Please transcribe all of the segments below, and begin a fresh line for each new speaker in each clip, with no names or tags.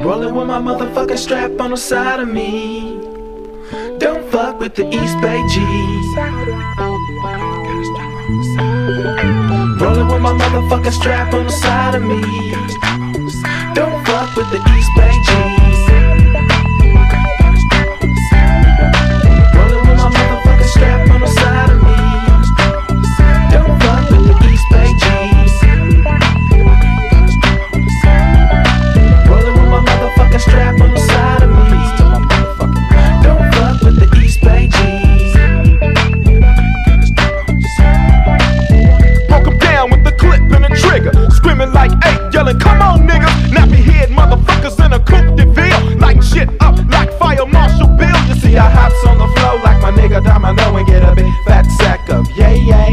Rolling with my motherfucking strap on the side of me. Don't fuck with the East Bay G. Rolling with my motherfucking strap on the side of me. Don't fuck with the East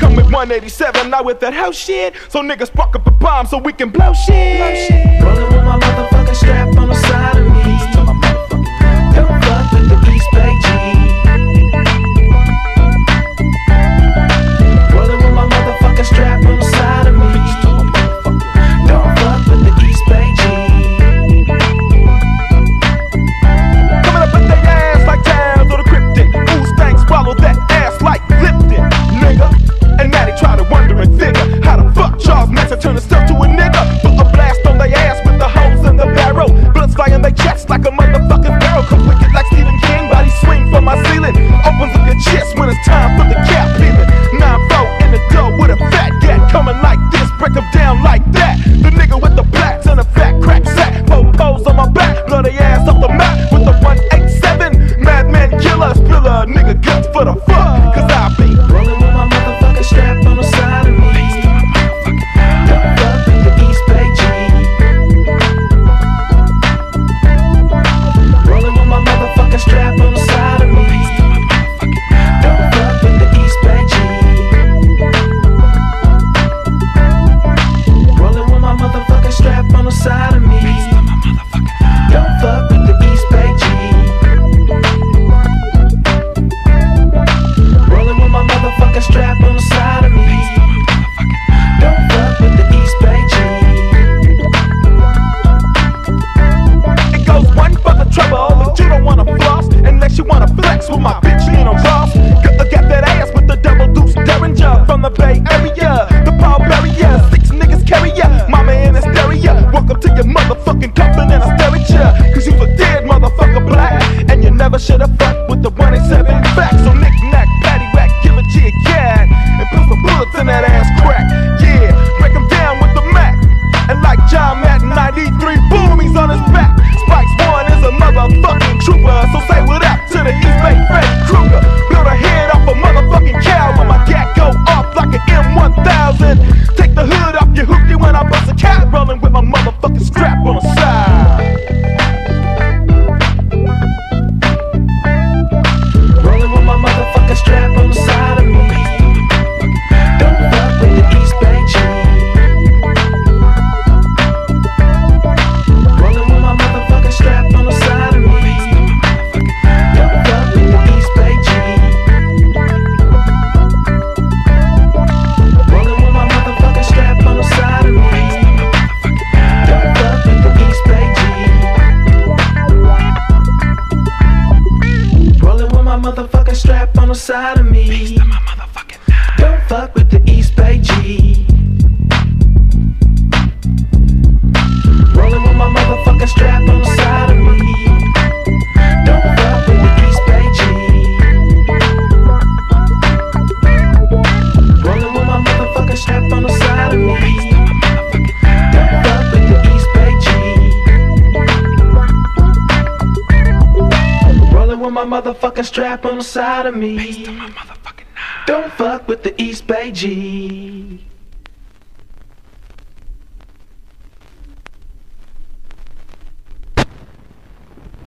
come with 187, not with that house shit. So niggas spark up a bomb so we can blow shit. Blow shit.
Rolling with my motherfucking strap on the side of me.
Should have fucked with the side
of me. Motherfucking strap on the side of me. Don't fuck with the East Bay G.